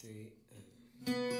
three, and uh,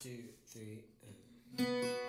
two, three, and